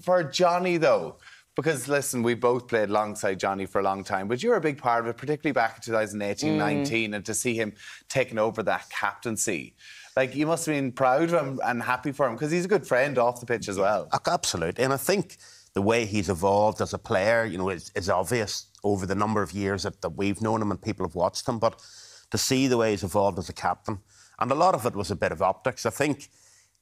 for Johnny though, because listen, we both played alongside Johnny for a long time, but you were a big part of it, particularly back in 2018, mm. 19, and to see him taking over that captaincy. Like you must have been proud of him and happy for him because he's a good friend off the pitch as well. Absolutely, and I think the way he's evolved as a player, you know, is, is obvious over the number of years that, that we've known him and people have watched him. But to see the way he's evolved as a captain, and a lot of it was a bit of optics. I think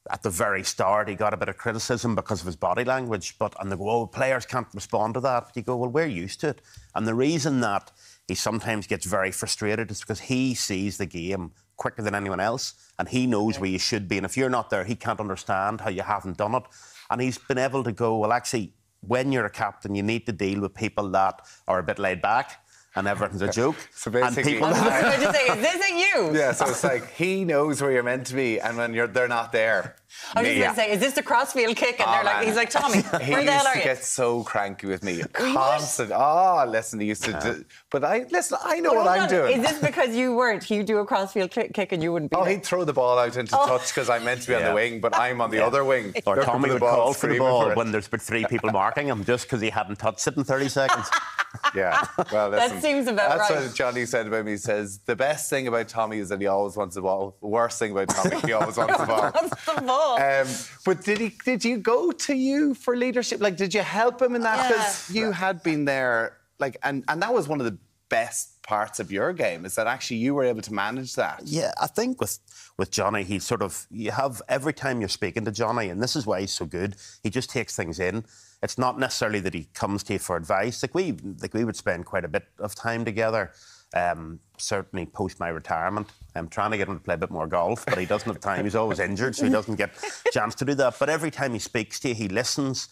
at the very start he got a bit of criticism because of his body language, but and they go, oh, players can't respond to that. But you go, well, we're used to it, and the reason that he sometimes gets very frustrated is because he sees the game quicker than anyone else, and he knows where you should be. And if you're not there, he can't understand how you haven't done it. And he's been able to go, well, actually, when you're a captain, you need to deal with people that are a bit laid back and everything's a joke. So and basically- people I was going to say, is this a you? Yeah, so it's like he knows where you're meant to be, and when you're they're not there. I was just going to say, is this the crossfield kick? And Oh, they're like, man. he's like, Tommy, He where the hell used are to you? get so cranky with me, constant. Oh, listen, he used to. Do, but I listen. I know But what hold I'm on, doing. Is this because you weren't? He'd do a crossfield kick, kick and you wouldn't be Oh, there? he'd throw the ball out into oh. touch because I'm meant to be on the wing, but I'm on the other wing. Or looking Tommy for would call for the screaming ball it. when there's been three people marking him just because he hadn't touched it in 30 seconds. Yeah, well, That seems about that's right. what Johnny said about me. He says the best thing about Tommy is that he always wants the ball. The worst thing about Tommy, he always wants the ball. What's the ball? Um, but did he? Did you go to you for leadership? Like, did you help him in that? Because you had been there, like, and and that was one of the best parts of your game is that actually you were able to manage that. Yeah, I think with with Johnny, he sort of you have every time you're speaking to Johnny, and this is why he's so good. He just takes things in. It's not necessarily that he comes to you for advice. Like we like we would spend quite a bit of time together. Um, certainly post my retirement, I'm trying to get him to play a bit more golf, but he doesn't have time. He's always injured, so he doesn't get a chance to do that. But every time he speaks to you, he listens,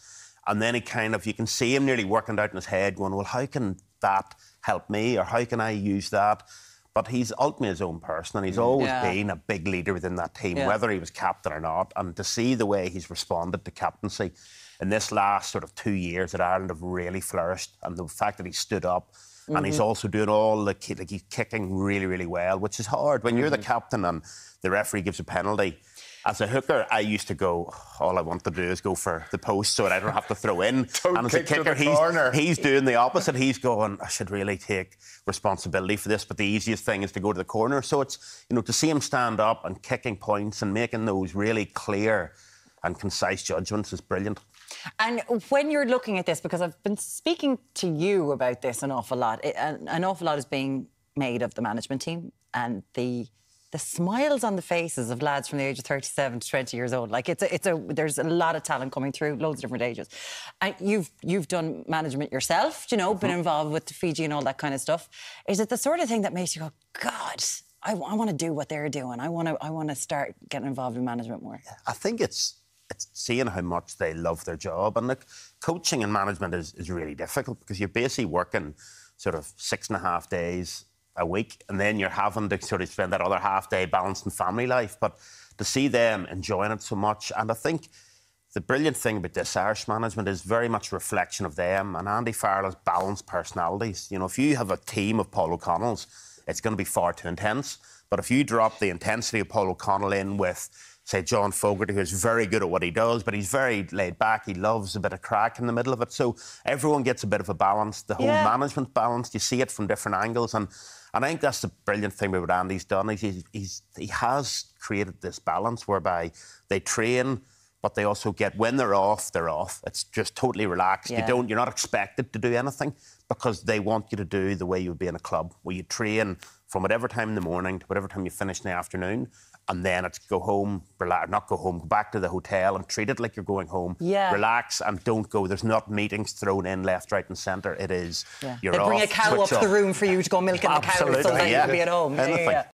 and then he kind of you can see him nearly working out in his head, going, "Well, how can that help me, or how can I use that?" But he's ultimately his own person, and he's always Yeah. been a big leader within that team, Yeah. whether he was captain or not. And to see the way he's responded to captaincy in this last sort of two years that Ireland have really flourished, and the fact that he stood up. And Mm-hmm. he's also doing all the like he's kicking really, really well, which is hard when you're the Mm-hmm. captain and the referee gives a penalty. As a hooker, I used to go. All I want to do is go for the post, so that I don't have to throw in. Don't and as a kick to kicker, the he's, corner. he's doing the opposite. He's going. I should really take responsibility for this, but the easiest thing is to go to the corner. So it's you know to see him stand up and kicking points and making those really clear and concise judgments is brilliant. And when you're looking at this, because I've been speaking to you about this an awful lot, it, an, an awful lot is being made of the management team and the the smiles on the faces of lads from the age of 37 to 20 years old. Like it's a, it's a there's a lot of talent coming through, loads of different ages. And you've you've done management yourself, you know, been mm-hmm. involved with Fiji and all that kind of stuff. Is it the sort of thing that makes you go, God, I, want to do what they're doing. I want to I want to start getting involved in management more. I think it's it's seeing how much they love their job. And like coaching and management is, is really difficult because you're basically working sort of six and a half days a week and then you're having to sort of spend that other half day balancing family life. But to see them enjoying it so much, and I think the brilliant thing about this Irish management is very much reflection of them and Andy Farrell's balanced personalities. You know, if you have a team of Paul O'Connells, it's going to be far too intense. But if you drop the intensity of Paul O'Connell in with, say, John Fogarty, who's very good at what he does, but he's very laid back. He loves a bit of crack in the middle of it. So everyone gets a bit of a balance. The whole Yeah. management balance, you see it from different angles. And, and I think that's the brilliant thing about what Andy's done. He's, he's, he has created this balance whereby they train, but they also get, when they're off, they're off. It's just totally relaxed. Yeah. You don't, you're not expected to do anything because they want you to do the way you would be in a club, where you train from whatever time in the morning to whatever time you finish in the afternoon. And then it's go home, relax, not go home, go back to the hotel and treat it like you're going home. Yeah. Relax and don't go. There's not meetings thrown in left, right, and centre. It is Yeah. you're They bring off, a cow up switch the room for you to go milking the cow so Absolutely, that yeah. you can be at home. Anything. yeah.